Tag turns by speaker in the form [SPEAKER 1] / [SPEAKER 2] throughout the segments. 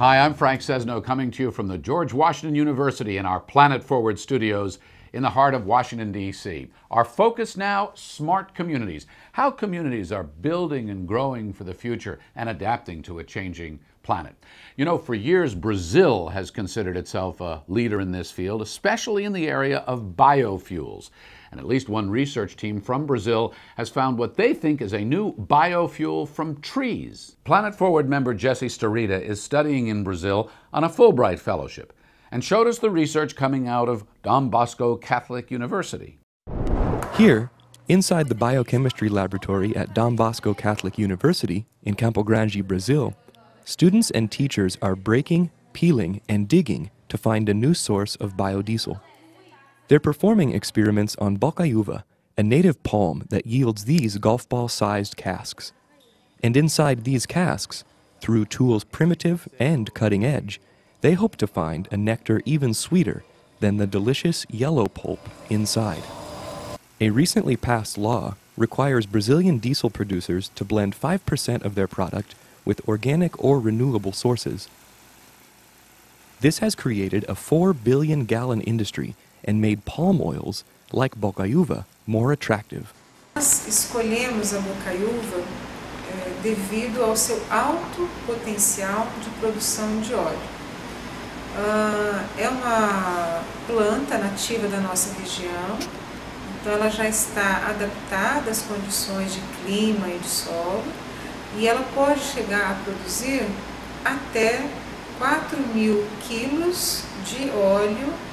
[SPEAKER 1] Hi, I'm Frank Sesno coming to you from the George Washington University in our Planet Forward studios in the heart of Washington, D.C. Our focus now smart communities. How communities are building and growing for the future and adapting to a changing planet. You know, for years, Brazil has considered itself a leader in this field, especially in the area of biofuels. And at least one research team from Brazil has found what they think is a new biofuel from trees. Planet Forward member Jesse Starita is studying in Brazil on a Fulbright Fellowship and showed us the research coming out of Dom Bosco Catholic University.
[SPEAKER 2] Here, inside the biochemistry laboratory at Dom Bosco Catholic University in Campo Grande, Brazil, students and teachers are breaking, peeling, and digging to find a new source of biodiesel. They're performing experiments on bocaiúva, a native palm that yields these golf ball sized casks. And inside these casks, through tools primitive and cutting edge, they hope to find a nectar even sweeter than the delicious yellow pulp inside. A recently passed law requires Brazilian diesel producers to blend 5% of their product with organic or renewable sources. This has created a 4 billion gallon industry and made palm oils, like bocaiúva, more attractive.
[SPEAKER 3] Escolhemos a bocaiúva eh, devido ao seu alto potencial de produção de óleo. Uh, é uma planta nativa da nossa região, então ela já está adaptada às condições de clima e de solo e ela pode chegar a produzir até 4 mil quilos de óleo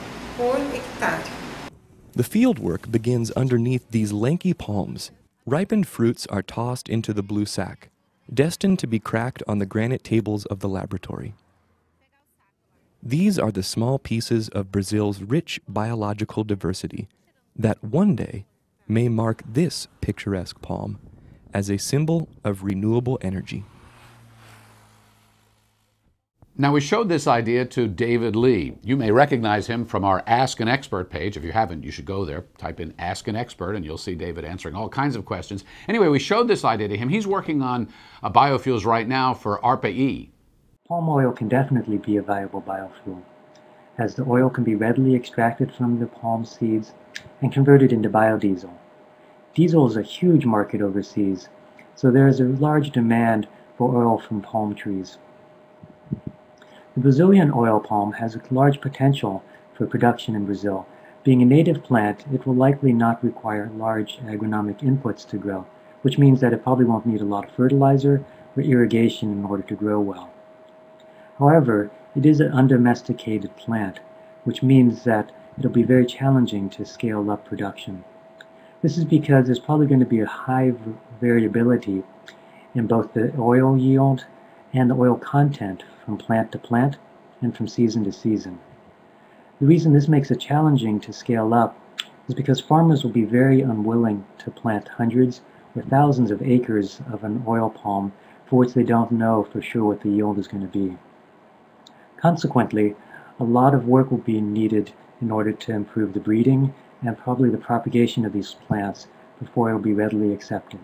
[SPEAKER 2] the field work begins underneath these lanky palms. Ripened fruits are tossed into the blue sack, destined to be cracked on the granite tables of the laboratory. These are the small pieces of Brazil's rich biological diversity that one day may mark this picturesque palm as a symbol of renewable energy.
[SPEAKER 1] Now, we showed this idea to David Lee. You may recognize him from our Ask an Expert page. If you haven't, you should go there, type in Ask an Expert, and you'll see David answering all kinds of questions. Anyway, we showed this idea to him. He's working on uh, biofuels right now for ARPA-E.
[SPEAKER 4] Palm oil can definitely be a viable biofuel, as the oil can be readily extracted from the palm seeds and converted into biodiesel. Diesel is a huge market overseas, so there is a large demand for oil from palm trees. The Brazilian oil palm has a large potential for production in Brazil. Being a native plant, it will likely not require large agronomic inputs to grow, which means that it probably won't need a lot of fertilizer or irrigation in order to grow well. However, it is an undomesticated plant, which means that it'll be very challenging to scale up production. This is because there's probably going to be a high variability in both the oil yield and the oil content from plant to plant and from season to season. The reason this makes it challenging to scale up is because farmers will be very unwilling to plant hundreds or thousands of acres of an oil palm for which they don't know for sure what the yield is going to be. Consequently, a lot of work will be needed in order to improve the breeding and probably the propagation of these plants before it will be readily accepted.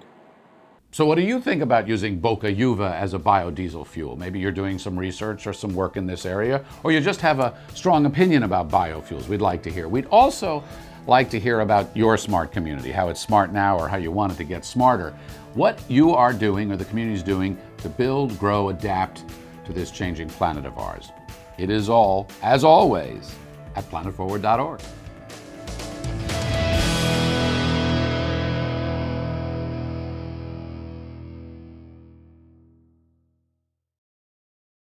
[SPEAKER 1] So what do you think about using bocaiúva as a biodiesel fuel? Maybe you're doing some research or some work in this area, or you just have a strong opinion about biofuels. We'd like to hear. We'd also like to hear about your smart community, how it's smart now or how you want it to get smarter. What you are doing or the community is doing to build, grow, adapt to this changing planet of ours. It is all, as always, at planetforward.org.